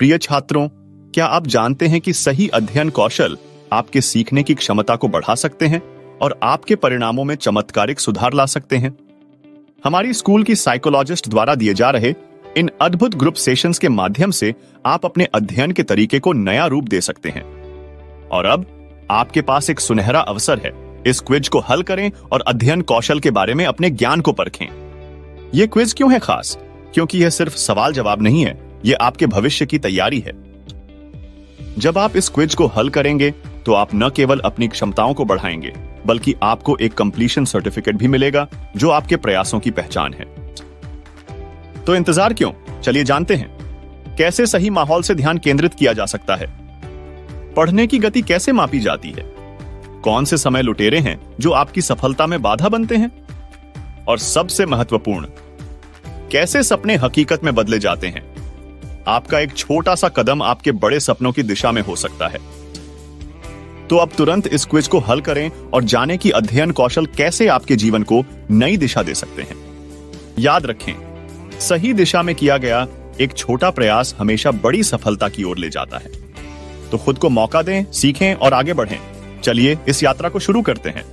प्रिय छात्रों, क्या आप जानते हैं कि सही अध्ययन कौशल आपके सीखने की क्षमता को बढ़ा सकते हैं और आपके परिणामों में चमत्कारिक सुधार ला सकते हैं? हमारी स्कूल की साइकोलॉजिस्ट द्वारा दिए जा रहे इन अद्भुत ग्रुप सेशंस के माध्यम से आप अपने अध्ययन के तरीके को नया रूप दे सकते हैं। और अब आपके पास एक सुनहरा अवसर है। इस क्विज को हल करें और अध्ययन कौशल के बारे में अपने ज्ञान को परखें। यह क्विज क्यों है खास? क्योंकि यह सिर्फ़ सवाल जवाब नहीं है। यह आपके भविष्य की तैयारी है। जब आप इस क्विज को हल करेंगे तो आप न केवल अपनी क्षमताओं को बढ़ाएँगे, बल्कि आपको एक कंप्लीशन सर्टिफिकेट भी मिलेगा, जो आपके प्रयासों की पहचान है। तो इंतज़ार क्यों? चलिए जानते हैं। कैसे सही माहौल से ध्यान केंद्रित किया जा सकता है? पढ़ने की गति कैसे मापी जाती है? कौन से समय लुटेरे हैं, जो आपकी सफलता में बाधा बनते हैं? और सबसे महत्वपूर्ण, कैसे सपने हकीकत में बदले जाते हैं? आपका एक छोटा सा कदम आपके बड़े सपनों की दिशा में हो सकता है। तो अब तुरंत इस क्विज को हल करें और जाने की अध्ययन कौशल कैसे आपके जीवन को नई दिशा दे सकते हैं। याद रखें, सही दिशा में किया गया एक छोटा प्रयास हमेशा बड़ी सफलता की ओर ले जाता है। तो खुद को मौका दें, सीखें और आगे बढ़ें। चलिए इस यात्रा को शुरू करते हैं।